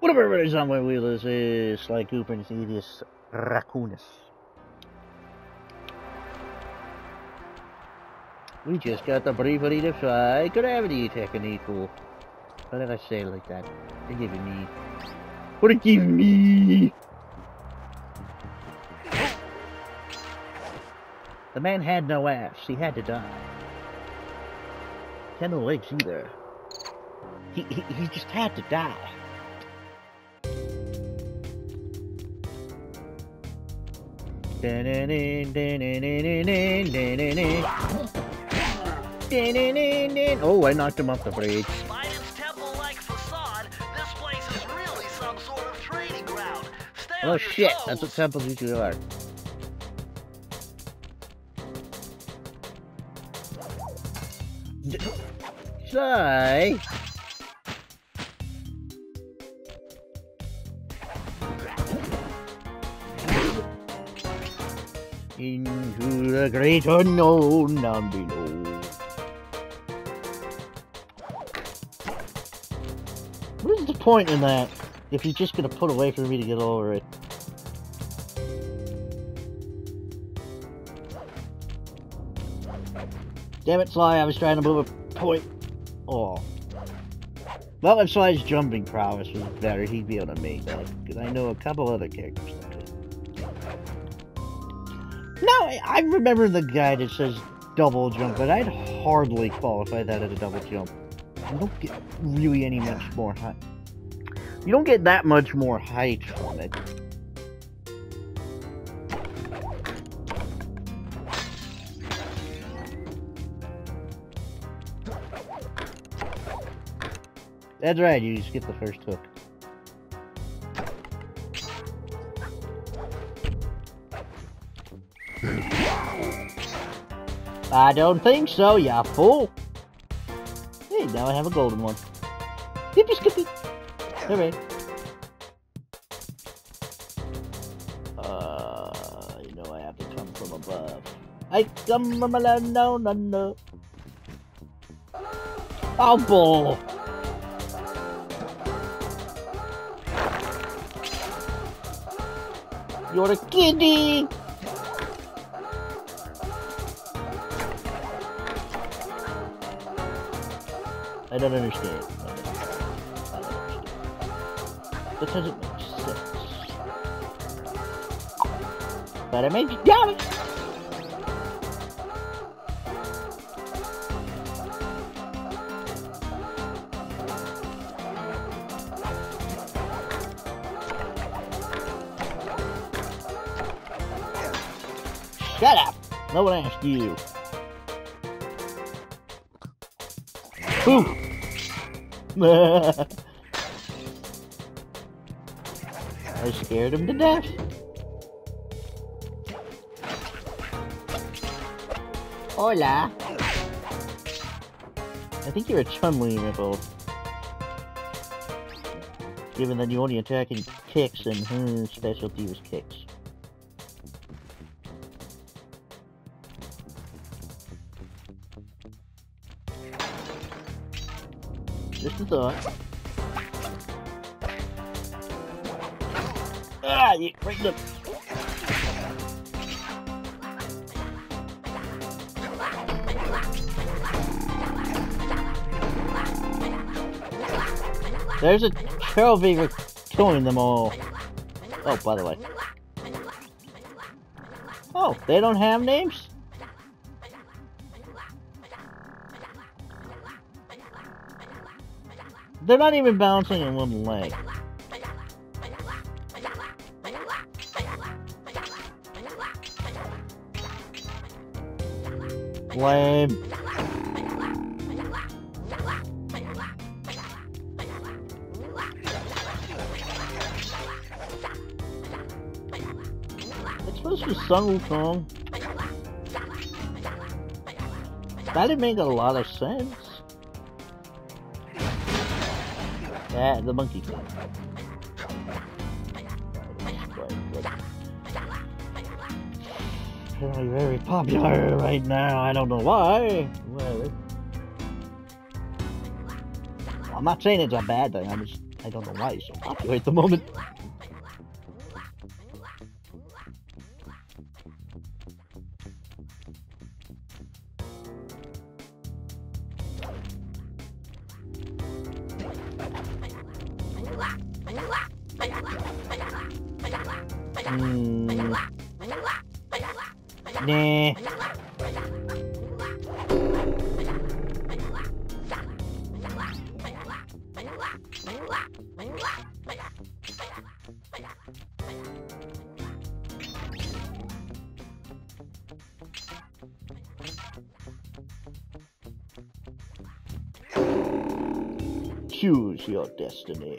What up, everybody? on my wheel is uh, Sly Cooper and Thievius Raccoonus. We just got the bravery to fly gravity technique. Why did I say it like that? Forgive me. Forgive me! The man had no ass. He had to die. He had no legs either. He, he, he just had to die. Oh, I knocked him off the bridge. oh shit, that's what temples usually are. Sly! Great unknown down below. What is the point in that if you're just gonna put away for me to get over it? Damn it, Sly, I was trying to move a point. Oh. Well, if Sly's jumping prowess was better, he'd be able to make that. Because I know a couple other characters I remember the guy that says double jump, but I'd hardly qualify that as a double jump. You don't get really any much more height. You don't get that much more height from it. That's right, you just get the first hook. I don't think so, ya fool. Hey, now I have a golden one. Skippy, skippy. Hooray. Uh, you know I have to come from above. I come from a land down under. Oh, bull. You're a kiddie. I don't understand. I don't understand. That doesn't make sense. But I made you it! Shut up! No one asked you. Boom! I scared him to death. Hola. I think you're a Chun-Li, Ripple. Given that you only attack in kicks and her specialty was kicks. Thought. Ah, you break the... There's a trophy for killing them all. Oh, by the way. Oh, they don't have names? They're not even bouncing on one leg. Lame. It's supposed to be Sun Wukong. That didn't make a lot of sense. Yeah, the monkey king. Very, very popular right now. I don't know why. I'm not saying it's a bad thing. I'm just I don't know why he's so popular at the moment. Choose your destiny.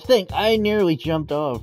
Think, I nearly jumped off.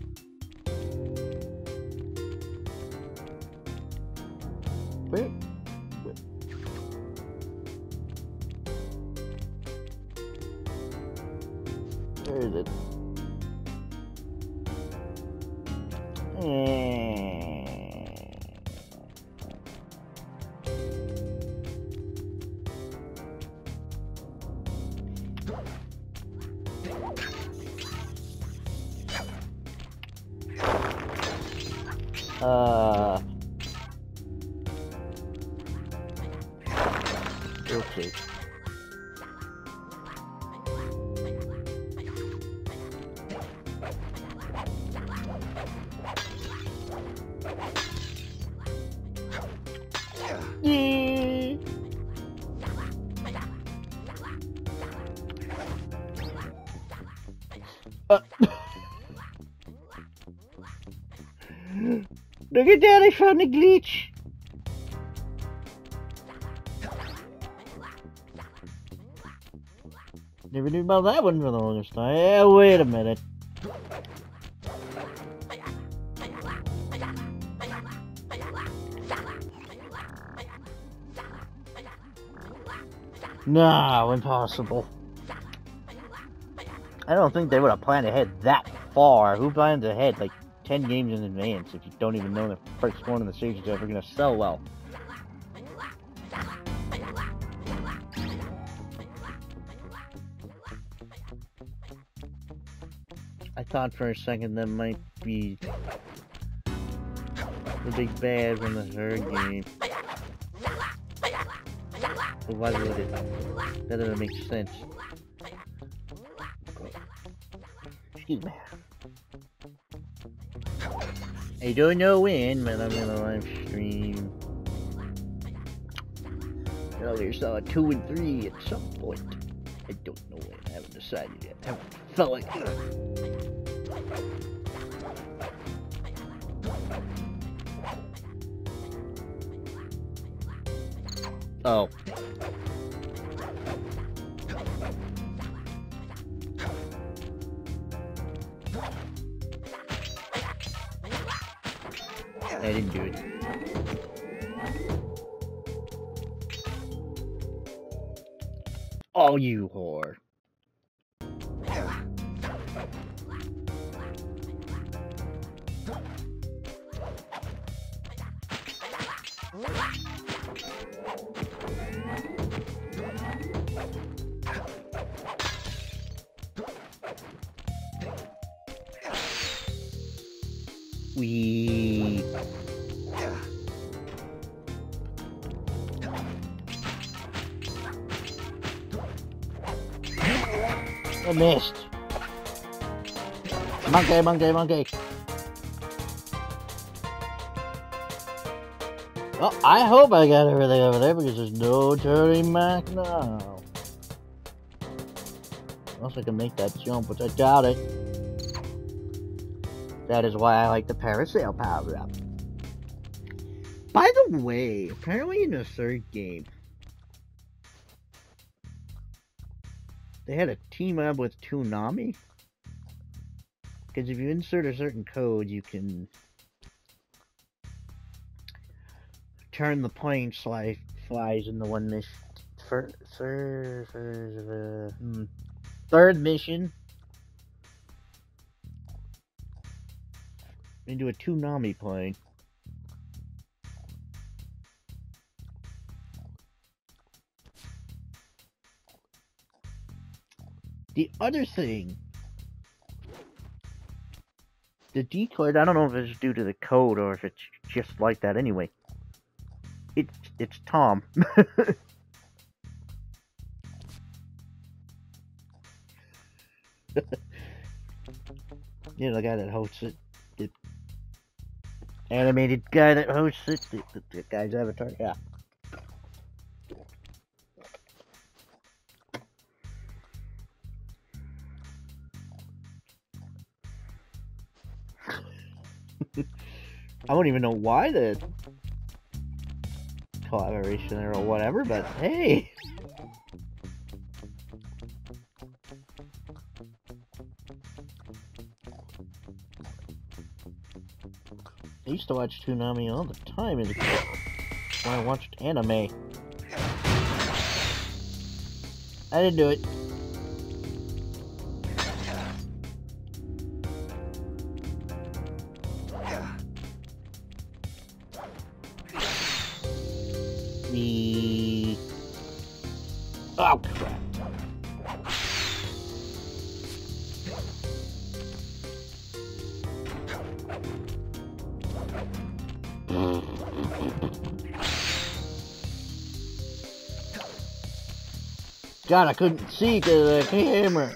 Look at that, I found a glitch. Never knew about that one for the longest time. Yeah, wait a minute. No, impossible. I don't think they would have planned ahead that far. Who plans ahead like 10 games in advance if you don't even know the first one in the series is ever going to sell well? I thought for a second that might be the big bad from the third game. But why would it? That doesn't make sense. Excuse me. I don't know when, but I'm gonna live stream. Metal Gear Solid 2 and 3 at some point. I don't know when. I haven't decided yet. I felt like. Oh. You whore. Missed. Monkey, monkey, monkey. Well, I hope I got everything over there because there's no turning back now. Unless I can make that jump, which I doubt it. That is why I like the parasail power up. By the way, apparently in the third game, they had a team up with Toonami. Because if you insert a certain code, you can turn the plane Sly flies in the one mission. Hmm. third mission into a Toonami plane. The other thing, the decoy, I don't know if it's due to the code or if it's just like that anyway. It's, it's Tom. you know, the guy that hosts it. The animated guy that hosts it. The, the, the guy's avatar. Yeah. I don't even know why the collaboration or whatever, but hey. I used to watch Toonami all the time as a kid when I watched anime. I didn't do it. God, I couldn't see because of the camera.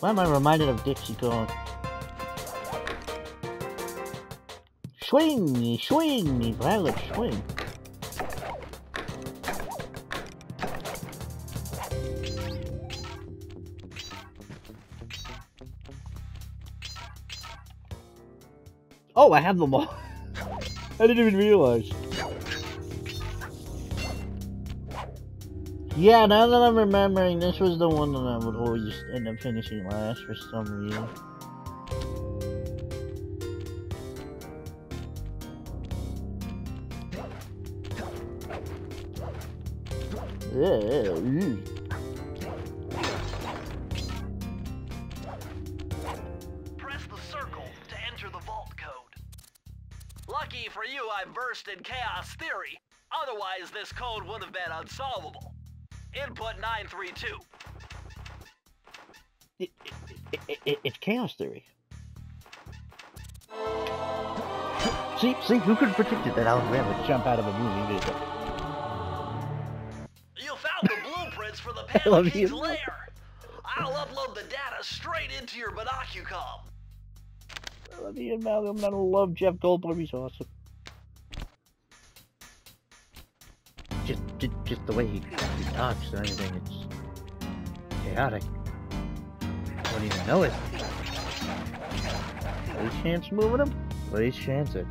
Why am I reminded of Dixie going? Swing, swing, violet, swing. Oh, I have them all. I didn't even realize. Yeah, now that I'm remembering, this was the one that I would always end up finishing last for some reason. Yeah, ew. Press this code would have been unsolvable. Input 932. It, it, it, it's chaos theory. See, see, who could have predicted that Alexander would jump out of a movie video? You found the blueprints for the love lair. I'll upload the data straight into your Binocucom. I love Ian Malcolm, I love Jeff Goldblum, he's awesome. Just, the way he, he talks and everything, it's chaotic. I don't even know it. Any chance moving him? Please chance it.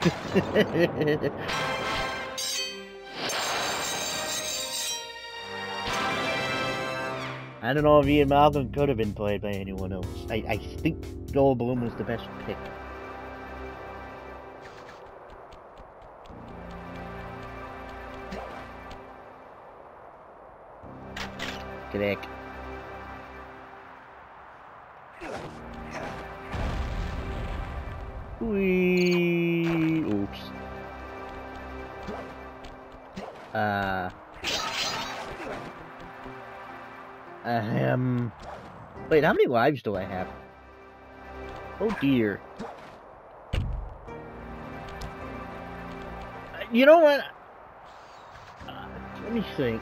I don't know if Ian Malcolm could have been played by anyone else. I, I think Goldblum was the best pick. Correct. Wee. Oops. Uh. Um. Wait, how many lives do I have? Oh dear. Uh, You know what? Uh, let me think.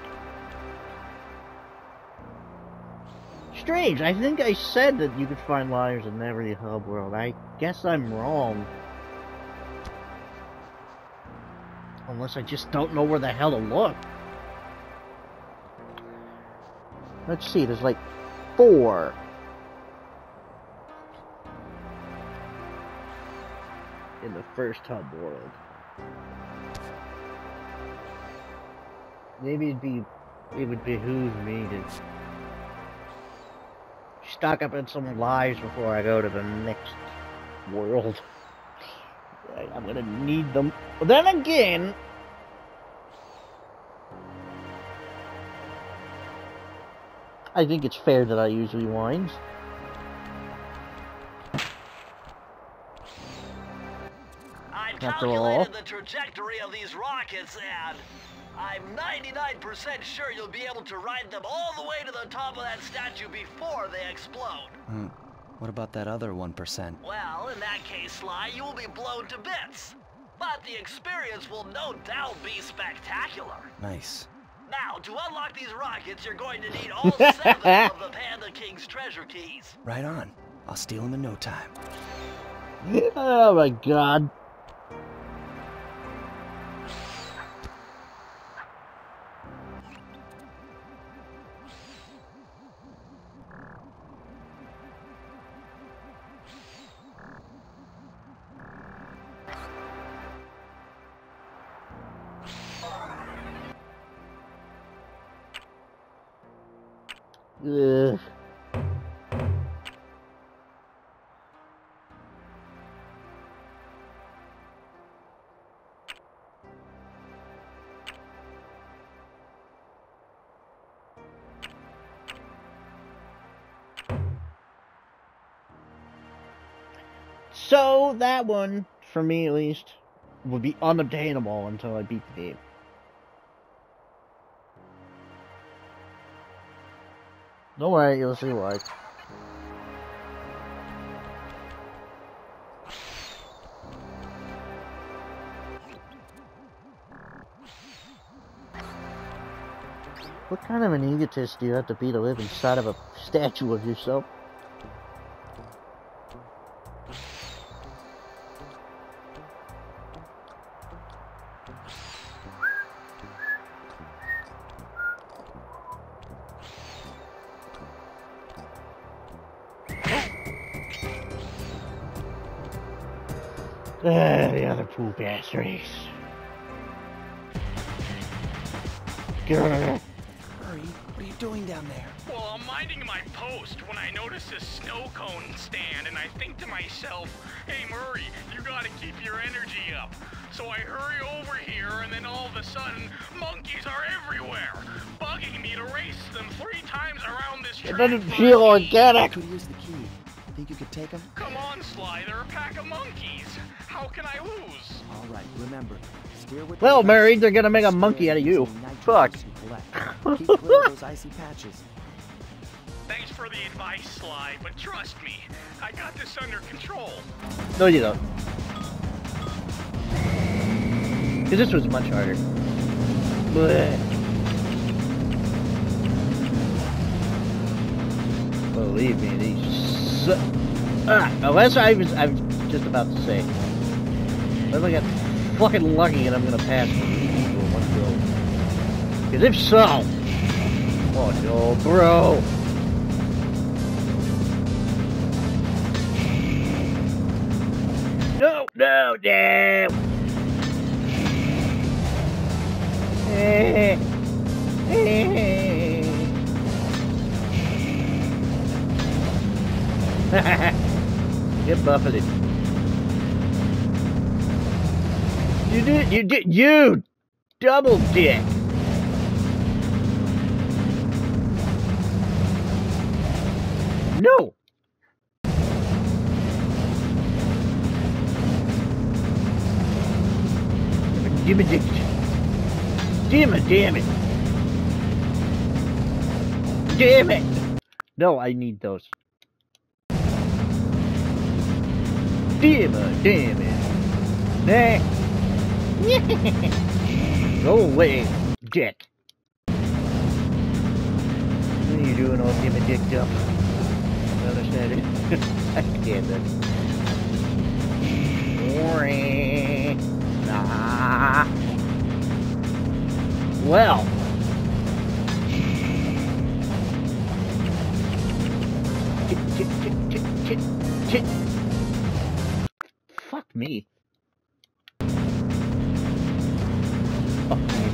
Strange. I think I said that you could find liars in every hub world. I guess I'm wrong. Unless I just don't know where the hell to look. Let's see, there's like four. In the first hub world. Maybe it'd be, it would behoove me to stock up in some lives before I go to the next world. I'm gonna need them. But then again, I think it's fair that I use rewinds. After all. calculated the trajectory of these rockets and I'm 99% sure you'll be able to ride them all the way to the top of that statue before they explode. Hmm. What about that other 1%? Well, in that case, Sly, you will be blown to bits. But the experience will no doubt be spectacular. Nice. Now, to unlock these rockets, you're going to need all seven of the Panda King's treasure keys. Right on. I'll steal them in no time. oh my god. So that one, for me at least, would be unobtainable until I beat the game. Don't worry, you'll see why. What kind of an egotist do you have to be to live inside of a statue of yourself? Ah, the other pool ass race. Grr. Hurry, what are you doing down there? Well, I'm minding my post when I notice a snow cone stand, and I think to myself, hey, Murray, you gotta keep your energy up. So I hurry over here, and then all of a sudden, monkeys are everywhere, bugging me to race them three times around this It doesn't feel key. organic. Could use the key. Think you could take them? Come on, Sly, they're a pack of monkeys. How can I lose? All right, remember. Well, the Mary, they're gonna make a monkey out of you. Fuck. juice you collect. Keep clear of those icy patches. Thanks for the advice, Sly, but trust me, I got this under control. No, you don't. Because this was much harder. Blech. Believe me, these. Su- ah, unless I was, I was just about to say. Unless I got fucking lucky and I'm gonna pass. Because if so, oh no, bro. No, no, no. Eh, eh. Get buffeted. You did, you did, you double dick. No. Damn it, damn it, damn it. Damn it. No, I need those. Damn it, damn it. Nah. Go away, dick. What are you doing all give a dick up? Understand it. I can't. Boring. Nah. Well. Chit, chit, chit. Fuck me.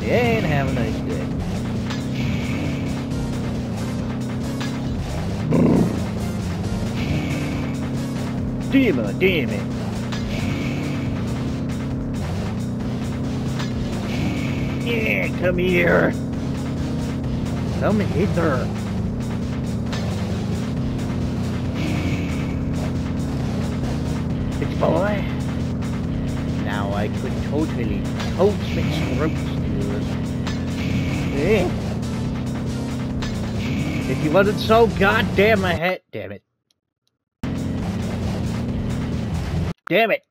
You ain't having a nice day. Damn it, damn it. Yeah, come here. Come hither. It's boy. Now I could totally tote my throat. If he wasn't so goddamn ahead, damn it. Damn it.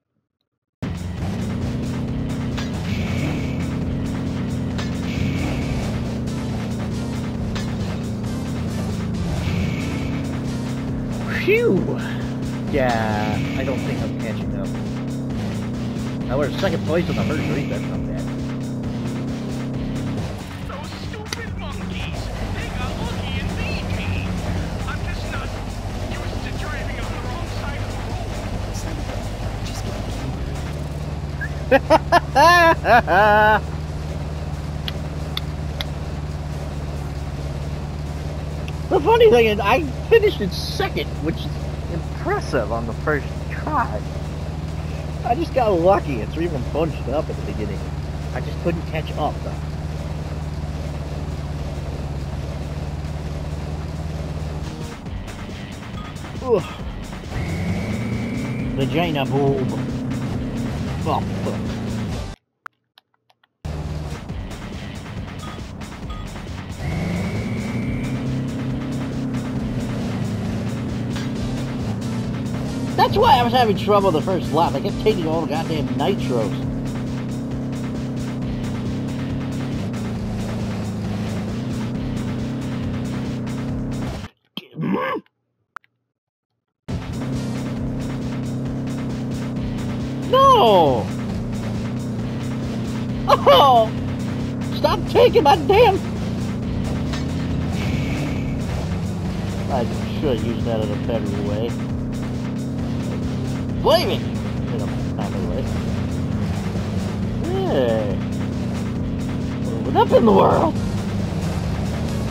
Phew! Yeah, I don't think I'm catching up. I was second place in the first race, that's not the funny thing is, I finished in second, which is impressive on the first try. I just got lucky. It's even bunched up at the beginning. I just couldn't catch up, though. Ugh. Vagina. Oh, That's why I was having trouble the first lap. I kept taking all the goddamn nitros. Stop taking my damn... I should have used that in a better way. Blaming! In a better way. Moving up in the world!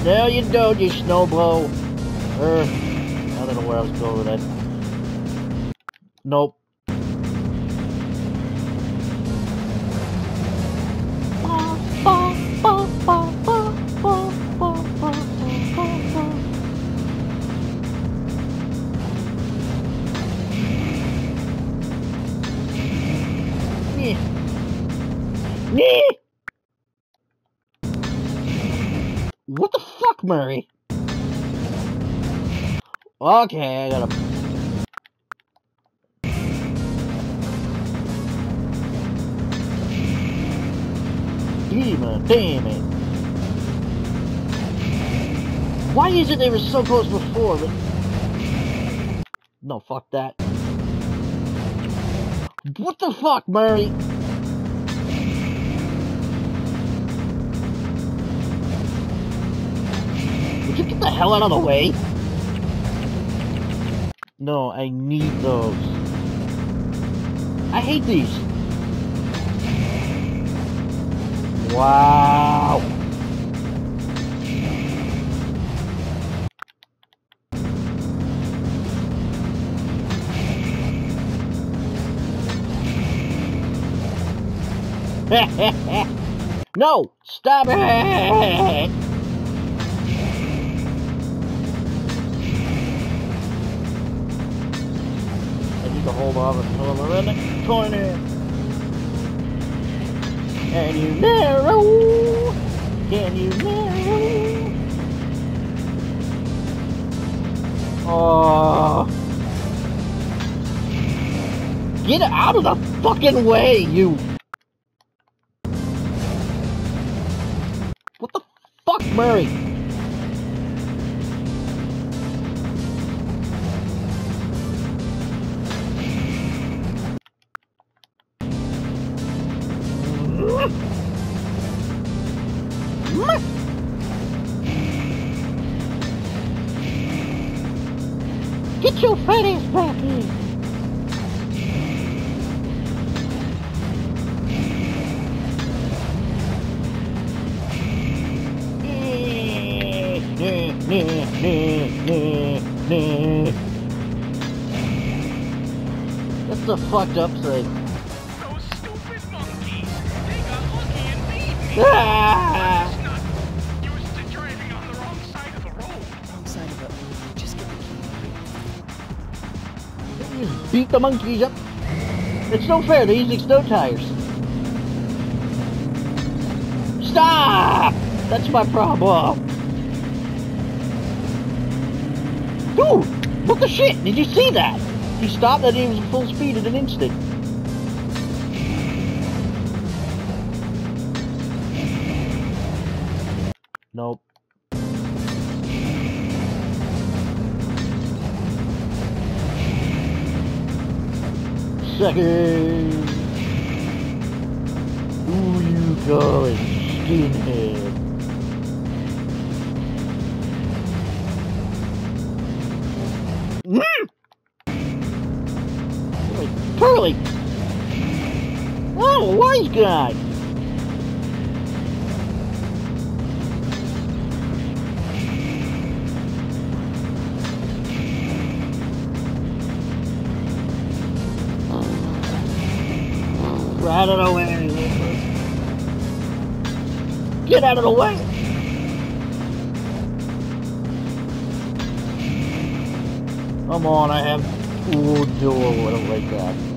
No, you don't, you snowblow. Er, I don't know where I was going with that. Nope. Murray? Okay, I gotta. Demon, damn it. Why is it they were so close before, but... No, fuck that. What the fuck, Murray? Would you get the hell out of the way? No, I need those. I hate these. Wow. no! Stop it! to hold off until I'm around the corner. Can you narrow? Can you narrow? Oh. Get out of the fucking way, you What the fuck, Murray? Fucked up thing. Those stupid monkeys! They got lucky and beat me! Ah! I'm just not used to driving on the wrong side of the road. Wrong side of it. Just get the key. You just beat the monkeys up. It's no fair, they're using snow tires. stop! That's my problem. Dude, what the shit? Did you see that? He stopped that he was full speed at an instant. Nope. Second. Who you calling skinhead? Curly! Oh, wise guy! Right out of the way. Get out of the way. Come on, I have. Ooh, do I don't like that.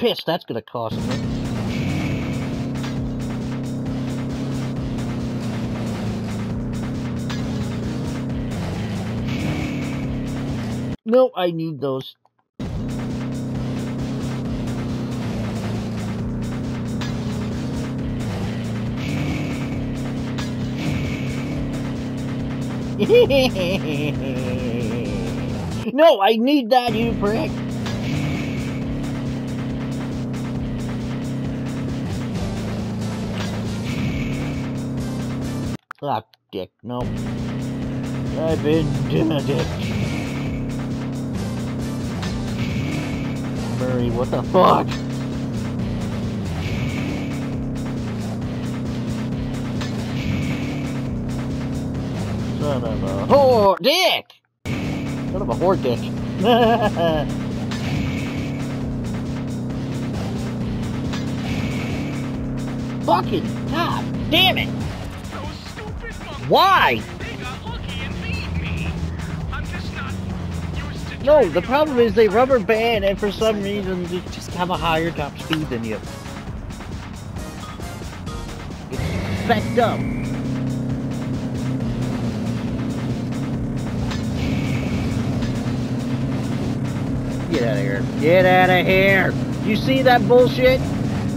Piss, that's gonna cost me. No, I need those. no, I need that, you prick. Ah, dick, no. I've been a dick. Murray, what the fuck? Son of a whore dick! Son of a whore dick. Fucking god damn it! To No, the problem is they rubber band and for some reason they just have a higher top speed than you. It's specked up. Get out of here. Get out of here. You see that bullshit?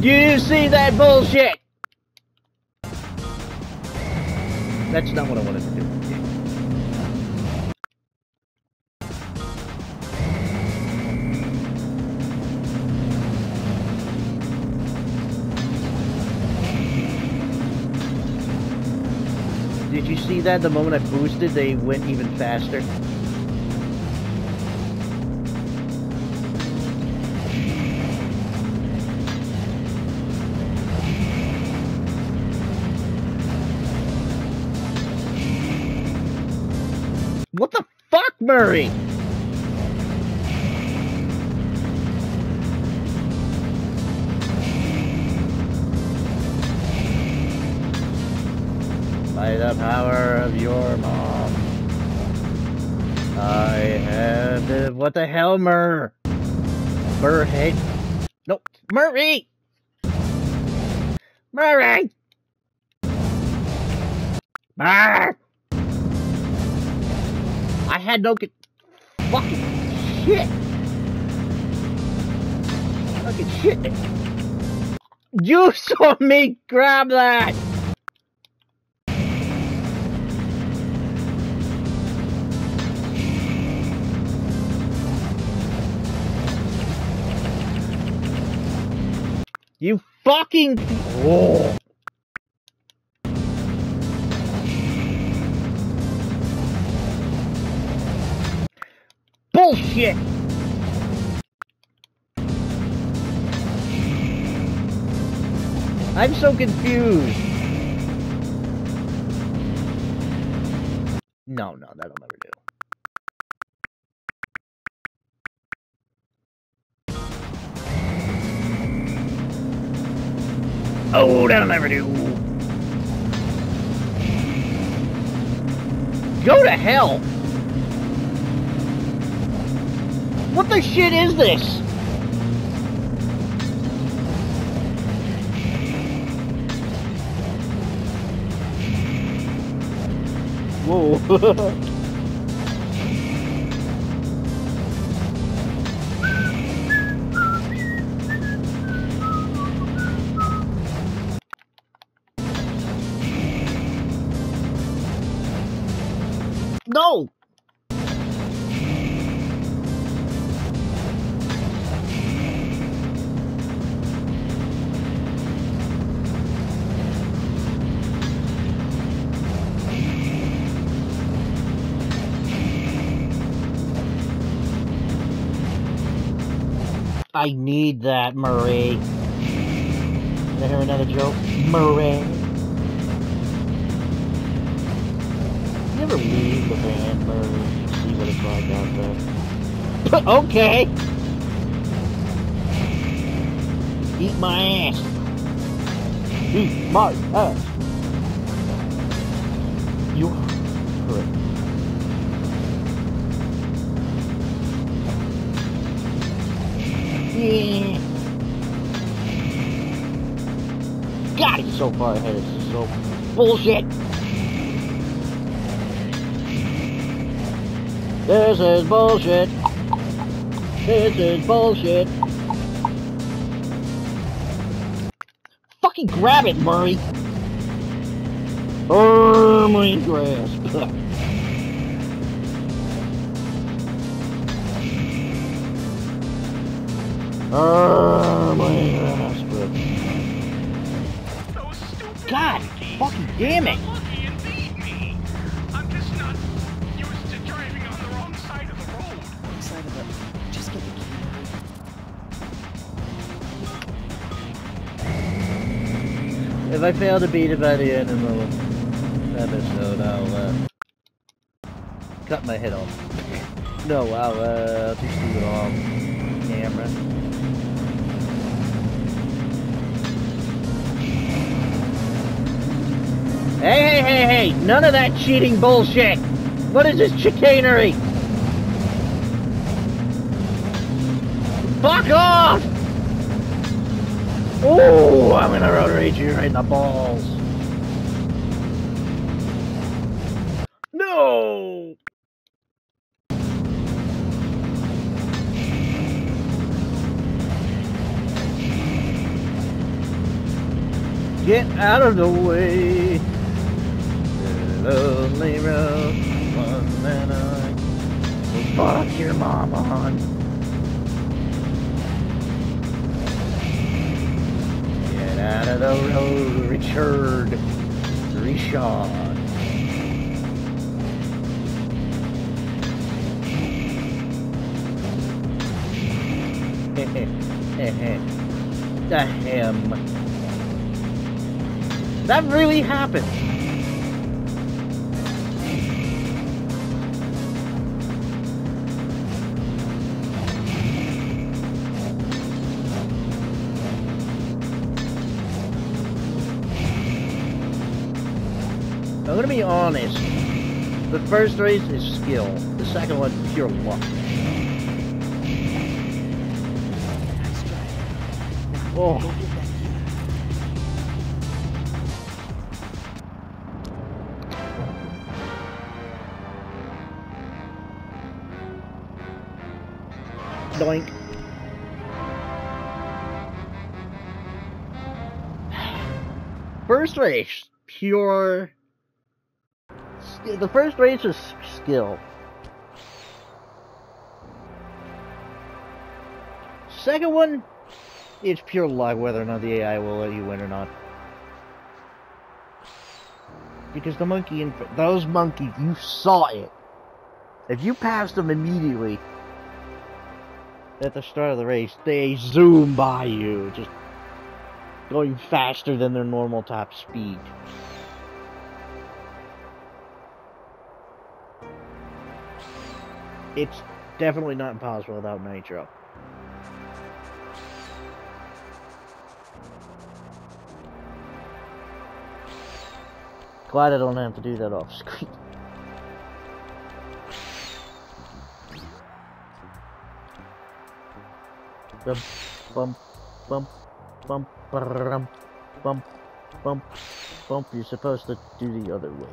You see that bullshit? That's not what I wanted to do. Did you see that? The moment I boosted, they went even faster. Murray? By the power of your mom. I have the. What the hell, Mur? Murhead? Nope. Murray! Murray! Murr! I had no. Fucking shit! Fucking shit! You saw me grab that! You fucking. Oh. Bullshit! I'm so confused. No, no, that'll never do. Oh, that'll never do. Go to hell. What the shit is this? Whoa. I need that, Murray. Did I hear another joke? Murray. You ever leave the van, Murray? See what it's like out there. okay! Eat my ass. Eat my ass. God, he's so far ahead. It's so bullshit. This is bullshit. This is bullshit. Fucking grab it, Murray. Firmly grasp. Wrong side of it. Just get the key. If I fail to beat it by the end of the episode, I'll uh, cut my head off. No, I'll uh, just do it off camera. Hey, hey, hey, hey! None of that cheating bullshit! What is this chicanery? Fuck off! Oh, I'm gonna road rage you right in the balls. No! Get out of the way. Lonely road, one that I will fuck your mom on. Get out of the road, Richard. Richard. the him. That really happened. Be honest. The first race is skill. The second one, is pure luck. Oh. Doink. First race, pure. The first race is skill. Second one, it's pure luck whether or not the AI will let you win or not. Because the monkey and those monkeys, you saw it. If you passed them immediately, at the start of the race, they zoom by you, just going faster than their normal top speed. It's definitely not impossible without Nitro. Glad I don't have to do that off screen. Bum, bum, bum, bum, bum, bum, bum, bump. You're supposed to do the other way.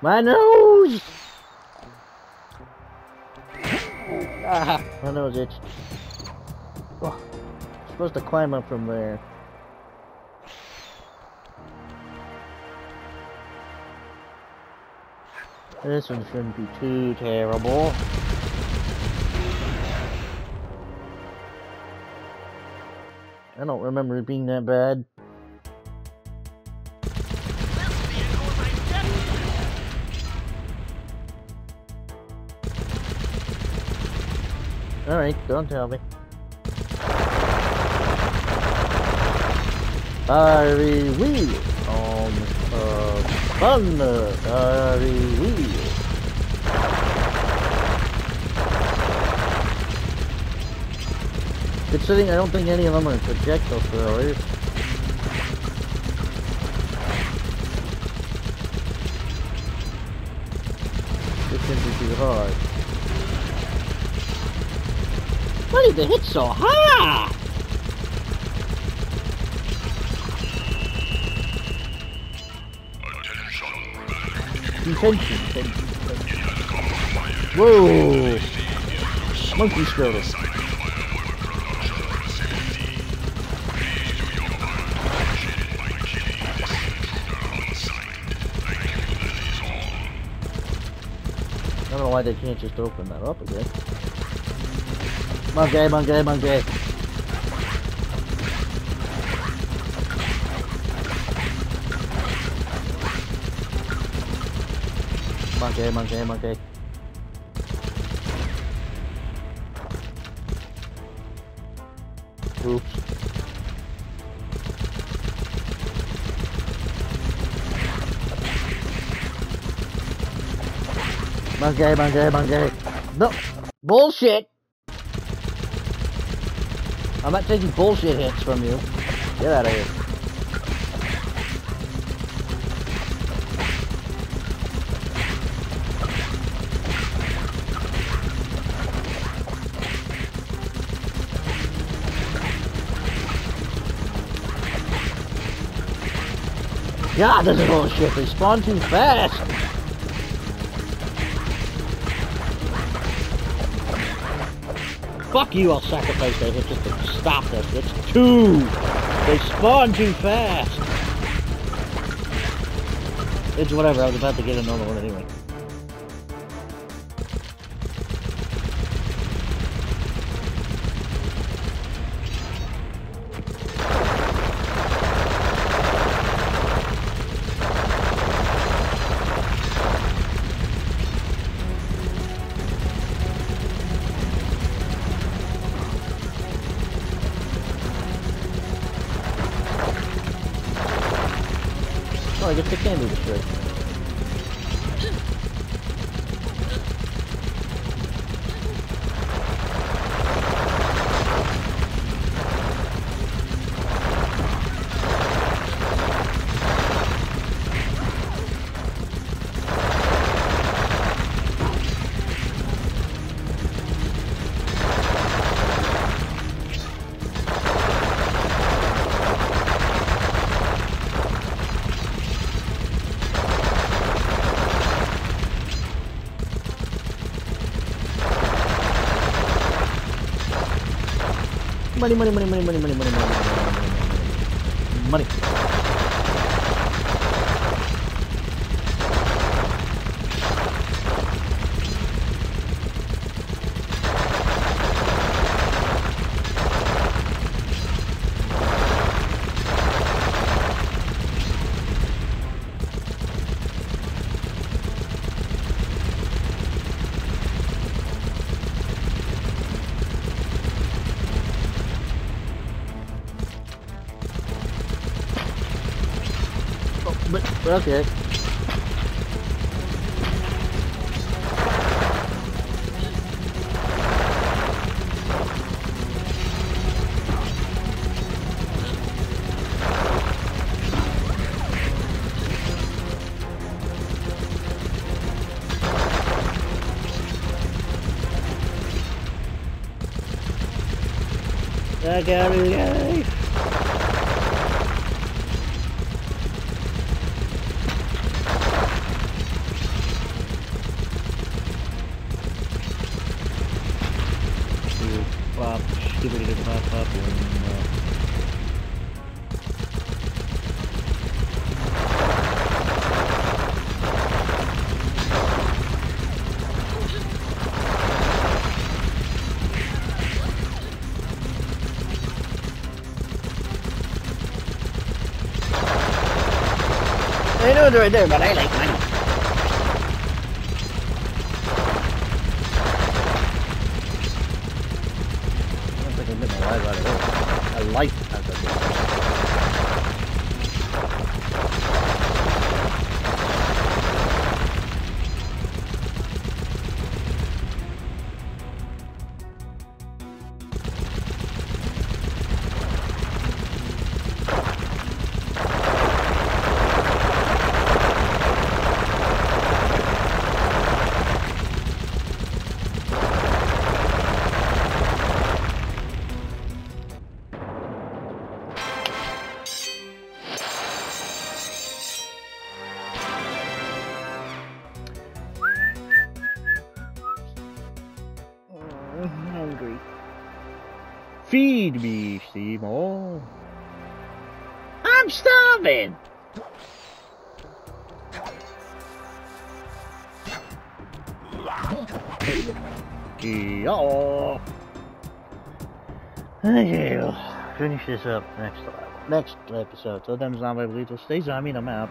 My nose! Ah, my nose itch. Oh, supposed to climb up from there. This one shouldn't be too terrible. I don't remember it being that bad. Alright, don't tell me. Fiery wheel on uh, thunder, fiery wheel. Considering I don't think any of them are projectile throwers. This shouldn't be too hard. Why did they hit so high? Detention. Detention. Whoa! Monkey scrotus. I don't know why they can't just open that up again. Monkey, monkey, monkey. Monkey, monkey, monkey. Oops. Monkey, monkey, monkey. No. Bullshit. I'm not taking bullshit hits from you. Get out of here. God, this is bullshit. They spawn too fast. Fuck you, I'll sacrifice hit just to stop this. It's two! They spawn too fast! It's whatever, I was about to get another one anyway. Money money money money money money money money Okay. Yeah, Gary. I know it's right there, but I like mine. Finish this up next next episode. Till then, zombie, stay zombie, I'm out.